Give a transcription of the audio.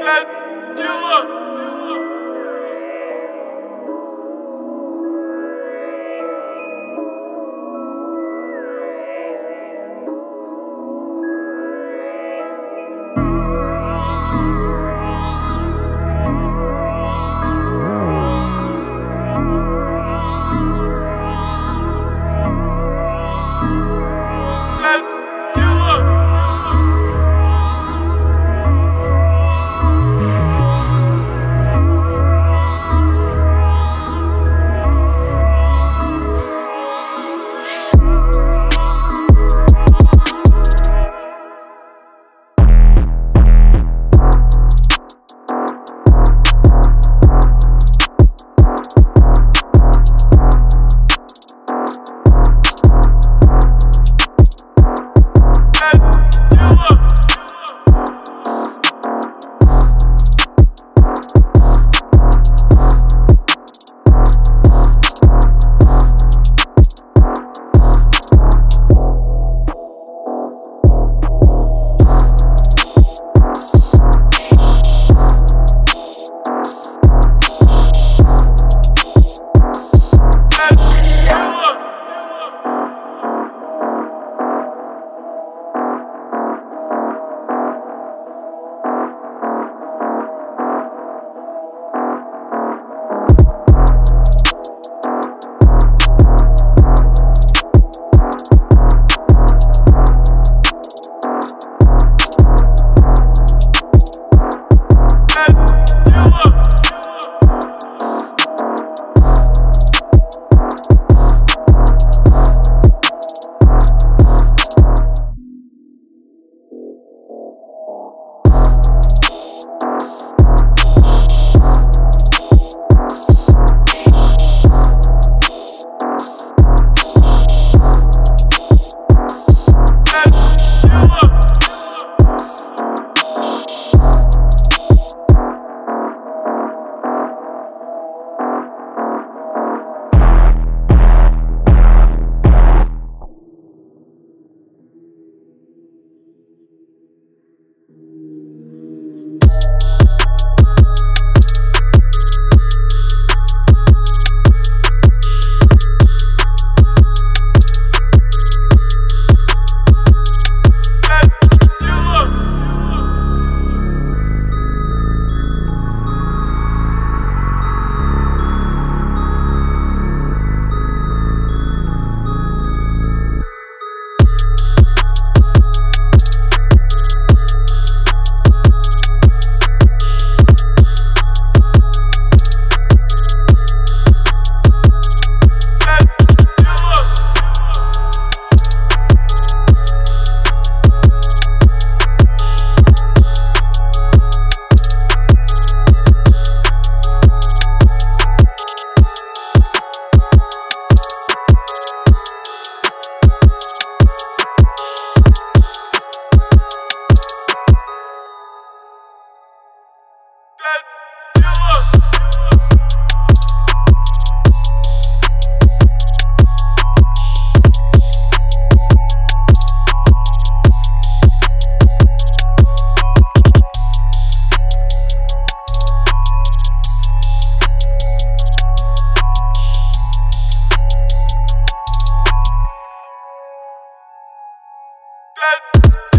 that dead.